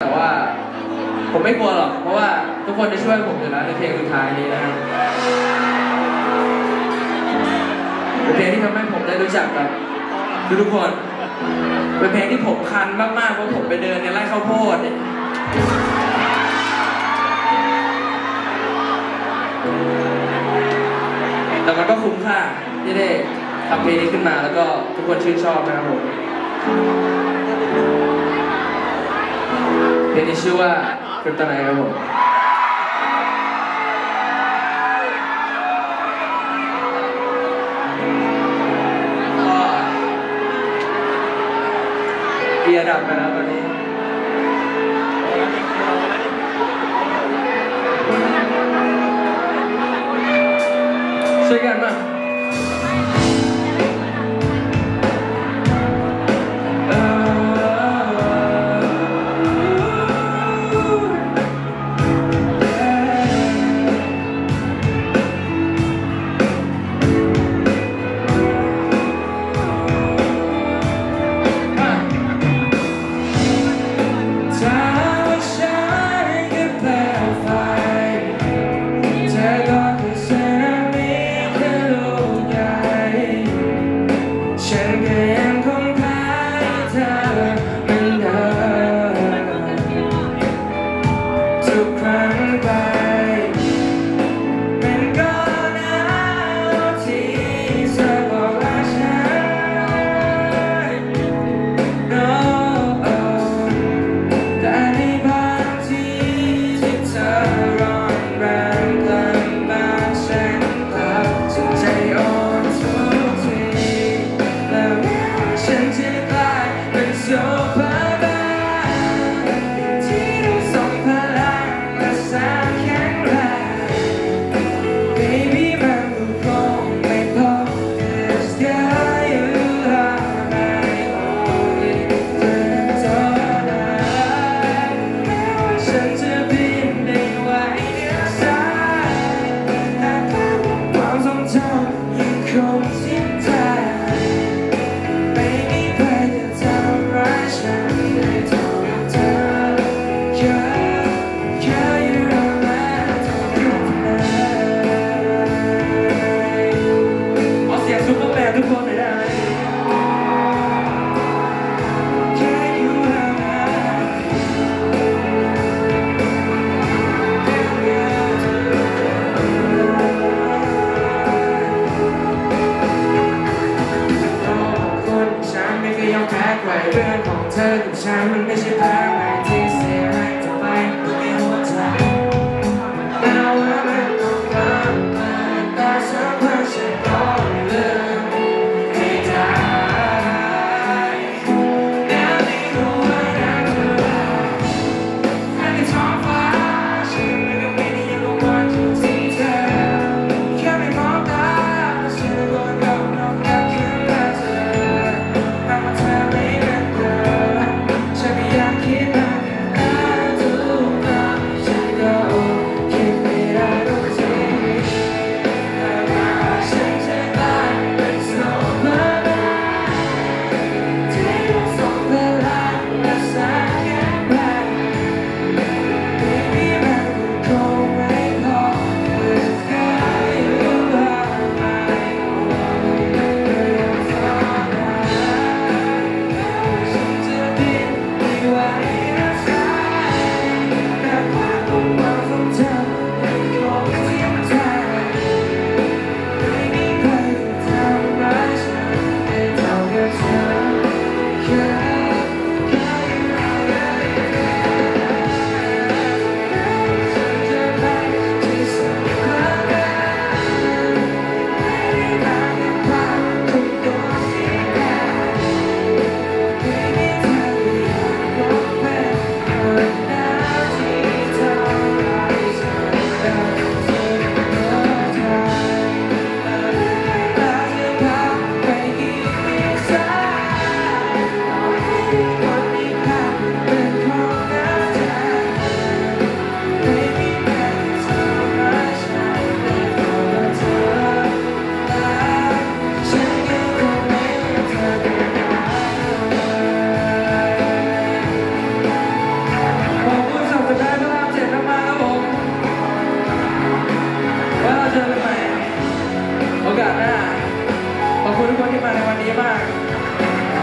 แต่ว่าผมไม่กลัวหรอก เพราะว่าทุกคนจะช่วยผมอยู่แล้วในเพลงสุดท้ายนี้นะครับเป็นเพลงที่ทำให้ผมได้รู้จักกับทุกๆคนเป็นเพลงที่ผมคันมากๆเพราะผมไปเดินในไร่ข้าวโพดแต่มันก็คุ้มค่าที่ได้ทำเพลงนี้ขึ้นมาแล้วก็ทุกคนชื่นชอบนะครับผม เพลงนี้ชื่อว่าคริปตไนครั ใครเรื่องของเธอกับฉันมันไม่ใช่แพ้ใหม่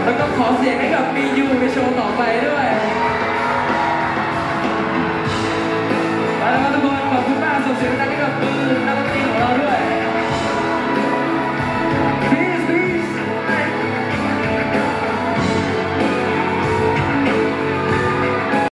แล้วก็ขอเสียงให้กับมียูในโชว์ต่อไปด้วยไปแล้วทุกคนขอบคุณมากส่งเสียงให้กับมี